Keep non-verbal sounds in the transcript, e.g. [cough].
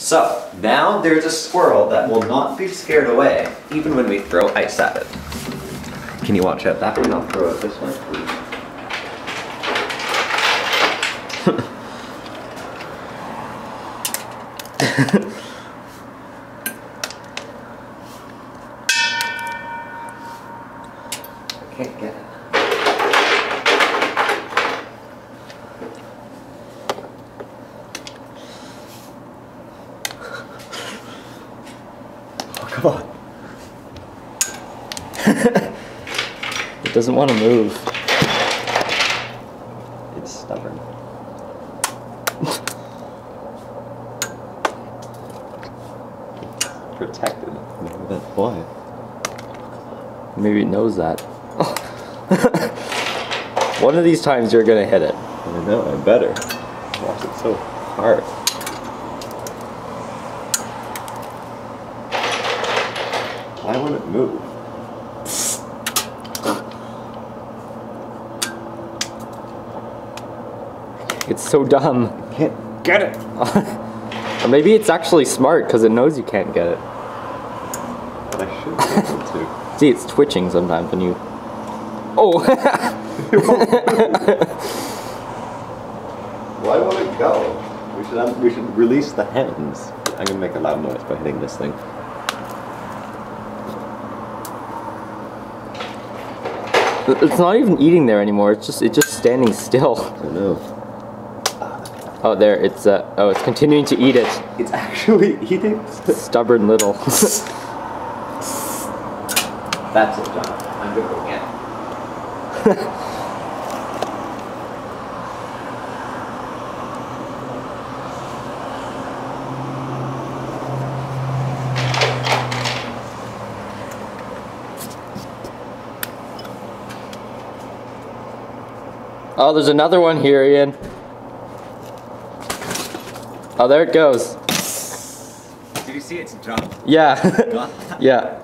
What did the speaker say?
So, now there's a squirrel that will not be scared away, even when we throw ice at it. Can you watch out that way? I'll throw it this way. [laughs] I can't get it. Come on. [laughs] It doesn't want to move. It's stubborn. [laughs] Protected. Why? Maybe it knows that. [laughs] One of these times you're gonna hit it. I know, I better. Watch it so hard. Why won't it move? It's so dumb. I can't get it. [laughs] Or maybe it's actually smart because it knows you can't get it. But I should be able to. [laughs] See, it's twitching sometimes when you. Oh! [laughs] Why won't it go? We should um, we should release the hens. I'm gonna make a loud noise by hitting this thing. It's not even eating there anymore. It's just it's just standing still. [laughs] I know. Oh, there. It's uh. Oh, it's continuing to eat it. It's actually [laughs] eating. Stubborn little. [laughs] That's it, John. I'm gonna go oh, there's another one here, Ian. Oh, there it goes. Did you see its jump? Yeah. [laughs] Yeah.